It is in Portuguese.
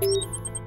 Música